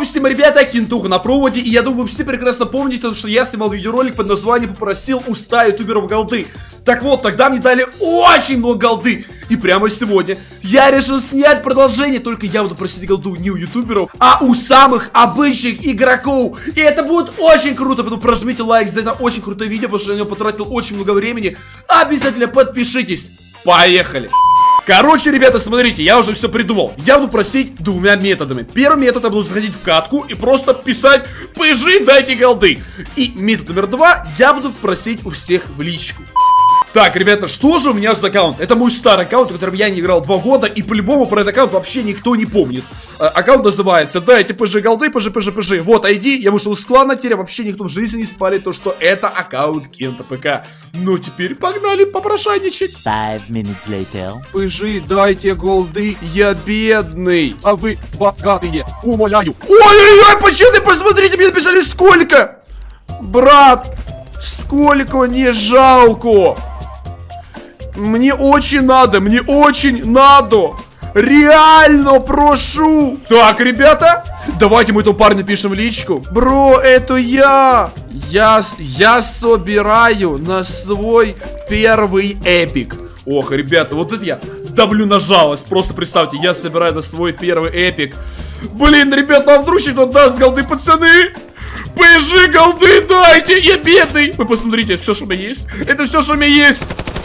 Здорово всем, ребята, Кинтуха на проводе, и я думаю, вы все прекрасно помните, что я снимал видеоролик под названием «Попросил у 100 ютуберов голды». Так вот, тогда мне дали очень много голды, и прямо сегодня я решил снять продолжение, только я буду просить голду не у ютуберов, а у самых обычных игроков. И это будет очень круто, поэтому прожмите лайк за это очень крутое видео, потому что я на него потратил очень много времени. Обязательно подпишитесь. Поехали! Короче, ребята, смотрите, я уже все придумал. Я буду просить двумя методами. Первый метод я буду заходить в катку и просто писать «Пыжи, дайте голды». И метод номер два я буду просить у всех в личку. Так, ребята, что же у меня за аккаунт? Это мой старый аккаунт, в котором я не играл два года, и по-любому про этот аккаунт вообще никто не помнит. А, аккаунт называется «Дайте ПЖ голды, ПЖ, ПЖ, ПЖ». Вот ID, я вышел из клана, теперь вообще никто в жизни не спалит то, что это аккаунт Кента ПК. Ну, теперь погнали попрошайничать. Five minutes later. ПЖ, дайте голды, я бедный, а вы богатые, умоляю. Ой-ой-ой, пацаны, посмотрите, мне написали сколько! Брат, сколько не жалко! Мне очень надо, мне очень надо. Реально прошу. Так, ребята, давайте мы этому парню пишем личку. Бро, это я. Я, я собираю на свой первый эпик. Ох, ребята, вот это я давлю на жалость. Просто представьте, я собираю на свой первый эпик. Блин, ребята, а вдруг кто даст голды, пацаны? ПЖ голды дайте, я бедный. Вы посмотрите, все, что у меня есть. Это все, что у меня есть.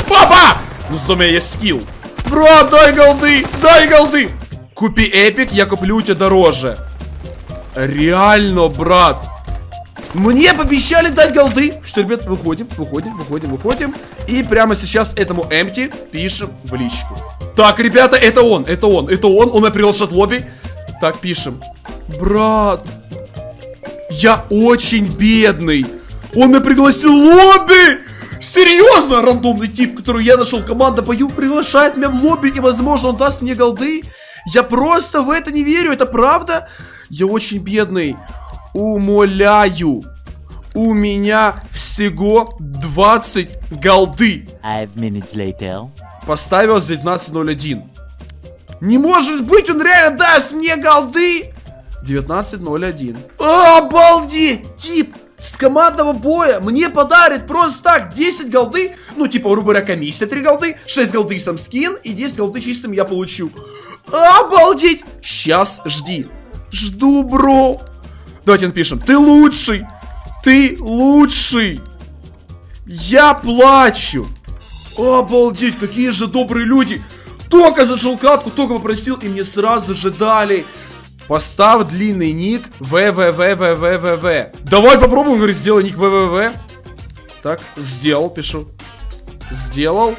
Папа! Ну зато у меня есть скилл. Брат, дай голды! Дай голды! Купи эпик, я куплю у тебя дороже. Реально, брат. Мне пообещали дать голды. Что, ребят, выходим, выходим, выходим, выходим. И прямо сейчас этому Эмти пишем в личку. Так, ребята, это он, это он, это он. Он в лобби. Так, пишем. Брат, я очень бедный. Он меня пригласил в лобби. Серьезно, рандомный тип, который я нашел, команда бою, приглашает меня в лобби, и, возможно, он даст мне голды. Я просто в это не верю, это правда? Я очень бедный. Умоляю. У меня всего 20 голды. Later. Поставил за 19.01. Не может быть, он реально даст мне голды. 19.01. Обалдеть, тип с командного боя мне подарит просто так 10 голды. Ну, типа, грубо говоря, комиссия 3 голды, 6 голды сам скин и 10 голды чистым я получу. Обалдеть! Сейчас жди. Жду, бро. Давайте напишем. Ты лучший. Ты лучший. Я плачу. Обалдеть, какие же добрые люди. Только зашел катку, только попросил, и мне сразу же дали Поставь длинный ник ВВВВВВВ. Давай попробуем, говорит, сделай ник ВВВ. Так, сделал, пишу. Сделал.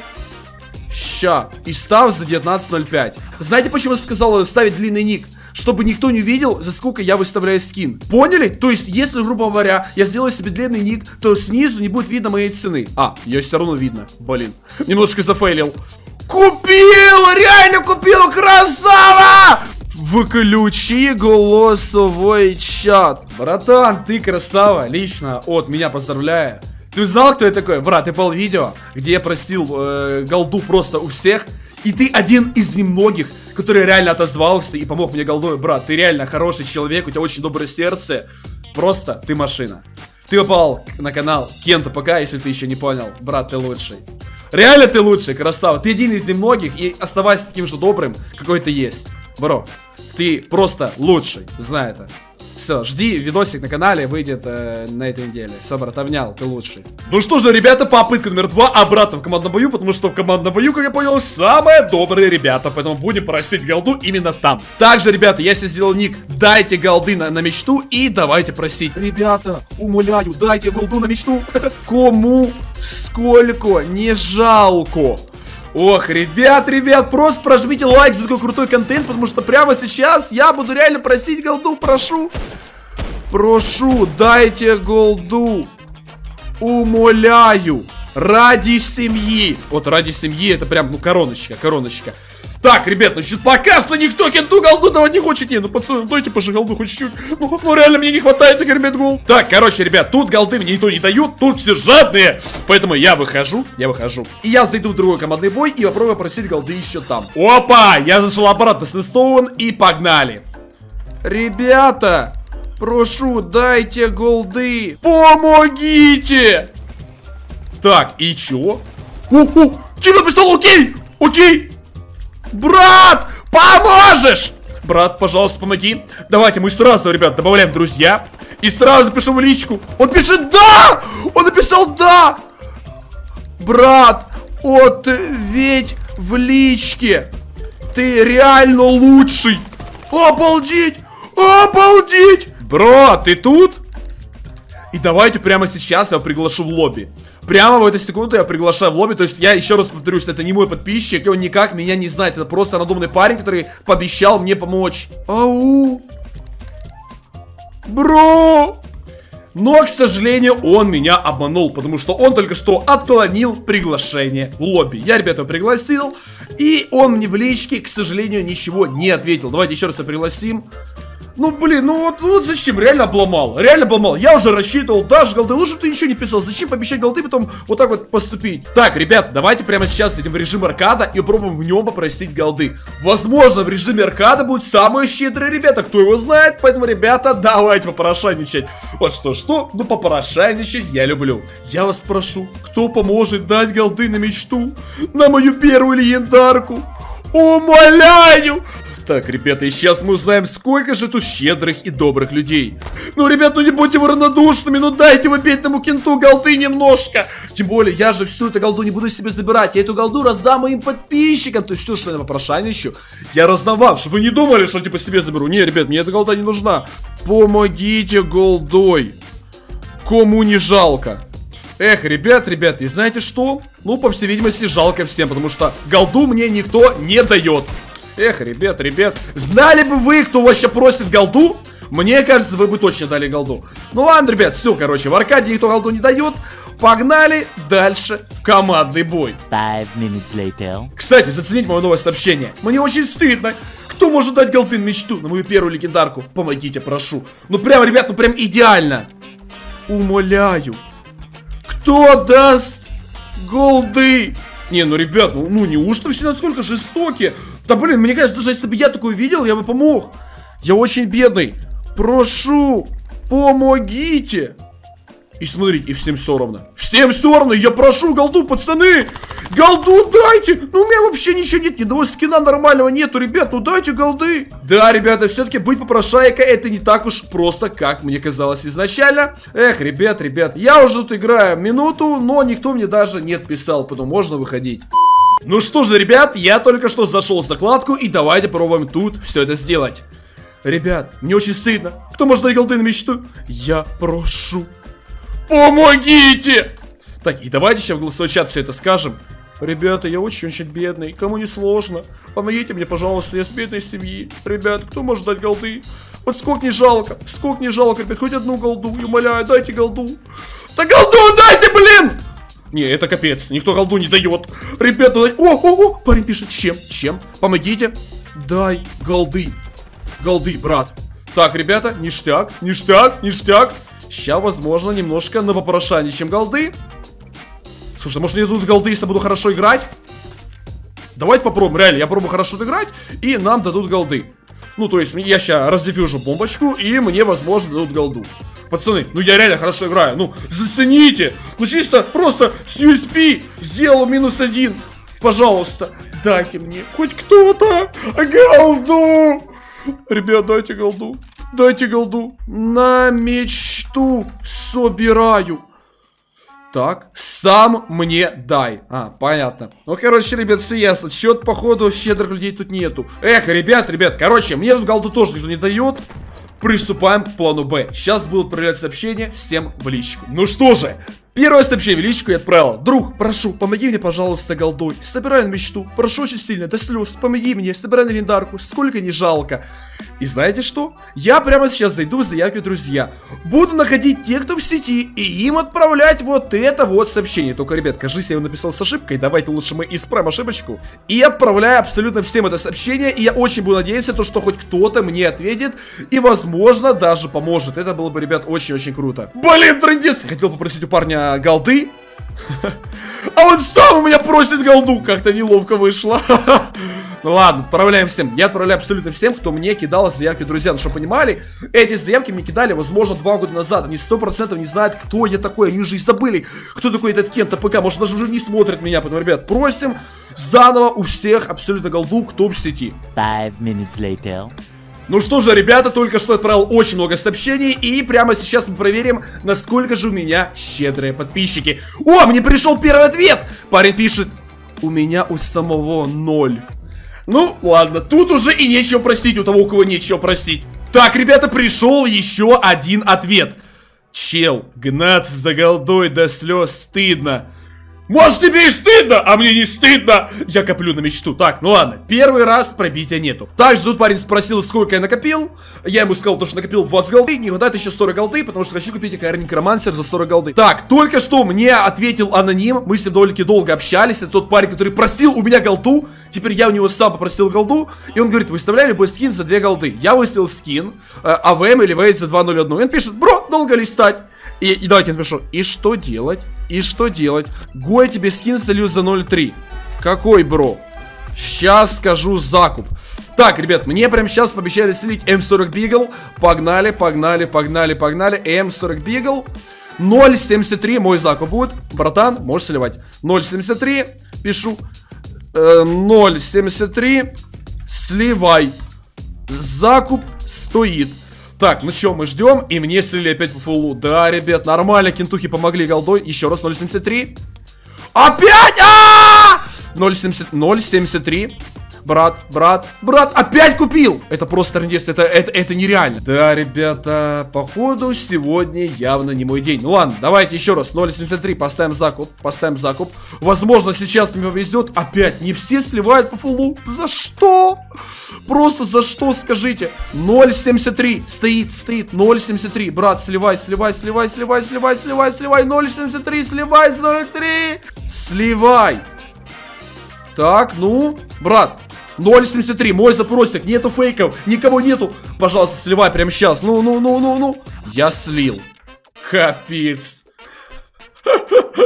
Ща. И став за 19.05. Знаете, почему я сказал ставить длинный ник? Чтобы никто не увидел, за сколько я выставляю скин. Поняли? То есть, если, грубо говоря, я сделаю себе длинный ник, то снизу не будет видно моей цены. А, ее все равно видно. Блин. Немножко зафейлил. Купил! Реально купил! Красава! Выключи голосовой чат. Братан, ты красава. Лично от меня поздравляю. Ты знал, кто я такой? Брат, ты был видео, где я просил э, голду просто у всех. И ты один из немногих, который реально отозвался и помог мне голдой. Брат, ты реально хороший человек, у тебя очень доброе сердце. Просто ты машина. Ты попал на канал Кента ПК, если ты еще не понял. Брат, ты лучший. Реально ты лучший, красава. Ты один из немногих, и оставайся таким же добрым, какой ты есть. Бро, ты просто лучший, знай это. Все, жди, видосик на канале выйдет э, на этой неделе. Все, брат, обнял, ты лучший. Ну что же, ребята, попытка номер два обратно в командном бою, потому что в командном бою, как я понял, самые добрые ребята, поэтому будем просить голду именно там. Также, ребята, я себе сделал ник, дайте голды на, на мечту и давайте просить. Ребята, умоляю, дайте голду на мечту. Кому сколько не жалко. Ох, ребят, ребят, просто прожмите лайк за такой крутой контент, потому что прямо сейчас я буду реально просить голду, прошу. Прошу, дайте голду. Умоляю. Ради семьи. Вот ради семьи это прям, ну, короночка, короночка. Так, ребят, значит, пока что никто кенту голду давать не хочет. Не, ну, пацаны, дайте пожи голду хоть чуть-чуть. Ну, ну, реально мне не хватает на ребят, гол. Так, короче, ребят, тут голды мне никто не дают, тут все жадные. Поэтому я выхожу, я выхожу. И я зайду в другой командный бой и попробую просить голды еще там. Опа, я зашел обратно с и погнали. Ребята, Прошу, дайте голды. Помогите! Так, и чё? О, о, ты написал окей! Окей! Брат, поможешь! Брат, пожалуйста, помоги. Давайте мы сразу, ребят, добавляем друзья. И сразу пишем в личку. Он пишет да! Он написал да! Брат, ответь в личке. Ты реально лучший. Обалдеть! Обалдеть! Бро, ты тут? И давайте прямо сейчас я приглашу в лобби. Прямо в эту секунду я приглашаю в лобби. То есть я еще раз повторюсь, это не мой подписчик, и он никак меня не знает. Это просто рандомный парень, который пообещал мне помочь. Ау! Бро! Но, к сожалению, он меня обманул, потому что он только что отклонил приглашение в лобби. Я, ребята, пригласил, и он мне в личке, к сожалению, ничего не ответил. Давайте еще раз пригласим. Ну, блин, ну вот, ну вот зачем? Реально обломал. Реально обломал. Я уже рассчитывал, дашь голды. Лучше ты ничего не писал. Зачем пообещать голды, потом вот так вот поступить? Так, ребят, давайте прямо сейчас зайдем в режим аркада и попробуем в нем попросить голды. Возможно, в режиме аркада будут самые щедрые ребята. Кто его знает? Поэтому, ребята, давайте попорошайничать. Вот что-что, ну попорошайничать я люблю. Я вас прошу, кто поможет дать голды на мечту? На мою первую легендарку? Умоляю! Так, ребята, и сейчас мы узнаем, сколько же тут щедрых и добрых людей. Ну, ребят, ну не будьте вы равнодушными, ну дайте вы бедному кенту голды немножко. Тем более, я же всю эту голду не буду себе забирать. Я эту голду раздам моим подписчикам. То есть все, что я на попрошайне еще, я раздам вам. Чтобы вы не думали, что типа себе заберу. Не, ребят, мне эта голда не нужна. Помогите голдой. Кому не жалко. Эх, ребят, ребят, и знаете что? Ну, по всей видимости, жалко всем, потому что голду мне никто не дает. Эх, ребят, ребят, знали бы вы, кто вообще просит голду? Мне кажется, вы бы точно дали голду. Ну ладно, ребят, все, короче, в аркаде никто голду не дает. Погнали дальше в командный бой. Later. Кстати, зацените мое новое сообщение. Мне очень стыдно. Кто может дать голды на мечту? На мою первую легендарку. Помогите, прошу. Ну прям, ребят, ну прям идеально. Умоляю. Кто даст голды? Не, ну, ребят, ну, ну неужто все насколько жестокие? Да блин, мне кажется, даже если бы я такое видел, я бы помог. Я очень бедный. Прошу, помогите. И смотри, и всем все равно. Всем все равно, я прошу голду, пацаны. Голду дайте. Ну, у меня вообще ничего нет, ни одного скина нормального нету, ребят, ну дайте голды. Да, ребята, все-таки быть попрошайка это не так уж просто, как мне казалось изначально. Эх, ребят, ребят, я уже тут играю минуту, но никто мне даже не отписал, поэтому можно выходить. Ну что же, ребят, я только что зашел в закладку, и давайте попробуем тут все это сделать. Ребят, мне очень стыдно. Кто может дать голды на мечту? Я прошу. Помогите! Так, и давайте сейчас в голосовой чат все это скажем. Ребята, я очень-очень бедный, кому не сложно. Помогите мне, пожалуйста, я с бедной семьи. Ребят, кто может дать голды? Вот сколько не жалко, сколько не жалко, ребят, хоть одну голду, умоляю, дайте голду. Да голду дайте, блин! Не, это капец, никто голду не дает. Ребята, дай... о, о, о, парень пишет, чем, чем? Помогите. Дай голды. Голды, брат. Так, ребята, ништяк, ништяк, ништяк. Сейчас, возможно, немножко на попрошайнее, чем голды. Слушай, может мне дадут голды, если буду хорошо играть? Давайте попробуем, реально, я пробую хорошо играть, и нам дадут голды. Ну, то есть, я сейчас раздефьюжу бомбочку, и мне, возможно, дадут голду. Пацаны, ну я реально хорошо играю, ну, зацените. Ну, чисто просто с USP сделал минус один. Пожалуйста, дайте мне хоть кто-то голду. Ребят, дайте голду. Дайте голду. На мечту собираю. Так, сам мне дай. А, понятно. Ну, короче, ребят, все ясно. Счет, походу, щедрых людей тут нету. Эх, ребят, ребят, короче, мне тут голду тоже никто не дает. Приступаем к плану Б. Сейчас будут проверять сообщения всем в личку. Ну что же, Первое сообщение личку я отправил. Друг, прошу, помоги мне, пожалуйста, голдой. Собираю на мечту. Прошу очень сильно, до слез. Помоги мне, собирай на легендарку. Сколько не жалко. И знаете что? Я прямо сейчас зайду в заявки друзья. Буду находить тех, кто в сети, и им отправлять вот это вот сообщение. Только, ребят, кажись, я его написал с ошибкой. Давайте лучше мы исправим ошибочку. И отправляю абсолютно всем это сообщение. И я очень буду надеяться, то, что хоть кто-то мне ответит. И, возможно, даже поможет. Это было бы, ребят, очень-очень круто. Блин, трындец! Хотел попросить у парня голды. А он сам у меня просит голду. Как-то неловко вышло. Ну ладно, отправляем всем. Я отправляю абсолютно всем, кто мне кидал заявки, друзья. Ну, чтобы понимали, эти заявки мне кидали, возможно, два года назад. Они сто процентов не знают, кто я такой. Они уже и забыли, кто такой этот Кент АПК. Может, даже уже не смотрят меня. Поэтому, ребят, просим заново у всех абсолютно голду, кто в сети. Five minutes later. Ну что же, ребята, только что отправил очень много сообщений, и прямо сейчас мы проверим, насколько же у меня щедрые подписчики. О, мне пришел первый ответ! Парень пишет, у меня у самого ноль. Ну, ладно, тут уже и нечего простить у того, у кого нечего простить. Так, ребята, пришел еще один ответ. Чел, гнаться за голдой до слез стыдно. Может тебе и стыдно, а мне не стыдно. Я коплю на мечту. Так, ну ладно, первый раз пробития нету. Также тут парень спросил, сколько я накопил. Я ему сказал, что накопил 20 голды, не хватает еще 40 голды, потому что хочу купить КР Некромансер за 40 голды. Так, только что мне ответил аноним, мы с ним довольно-таки долго общались. Это тот парень, который просил у меня голду. Теперь я у него сам попросил голду. И он говорит, выставляй любой скин за 2 голды. Я выставил скин, э, АВМ или Вейс за 2.01. И он пишет, бро, долго листать. И, и давайте я спрошу, и что делать? И что делать? Гой тебе скин солью за 0.3. Какой, бро? Сейчас скажу закуп. Так, ребят, мне прямо сейчас пообещали слить М40 Бигл. Погнали, погнали, погнали, погнали. М40 Бигл. 0.73 мой закуп будет. Братан, можешь сливать. 0.73, пишу. Э, 0.73, сливай. Закуп стоит. Так, ну что, мы ждем, и мне слили опять по фулу. Да, ребят, нормально, кентухи помогли голдой. Еще раз 0.73. Опять! А! 0.73. Брат, брат, брат, опять купил! Это просто трендец, это, это, это нереально. Да, ребята, походу сегодня явно не мой день. Ну ладно, давайте еще раз. 0.73, поставим закуп, поставим закуп. Возможно, сейчас мне повезет. Опять, не все сливают по фулу. За что? Просто за что, скажите? 0.73, стоит, стоит, 0.73. Брат, сливай, сливай, сливай, сливай, сливай, сливай, сливай. 0.73, сливай, 0.3. Сливай. Так, ну, брат, 0.73, мой запросик, нету фейков, никого нету. Пожалуйста, сливай прямо сейчас. Ну, ну, ну, ну, ну. Я слил. Капец.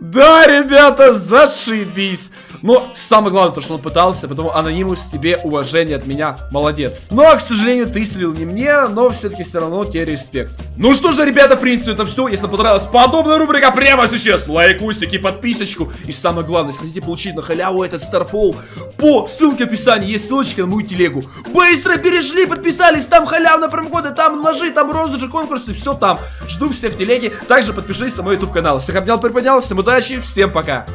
Да, ребята, зашибись. Но самое главное, то, что он пытался, потому анонимус тебе уважение от меня, молодец. Но, к сожалению, ты слил не мне, но все-таки все равно тебе респект. Ну что же, ребята, в принципе, это все. Если понравилась подобная рубрика прямо сейчас, лайкусик и подписочку. И самое главное, если хотите получить на халяву этот Starfall, по ссылке в описании есть ссылочка на мою телегу. Быстро перешли, подписались, там халявные промокоды, там ножи, там розыгрыши, конкурсы, все там. Жду всех в телеге. Также подпишись на мой YouTube канал. Всех обнял, приподнял, всем удачи, всем пока.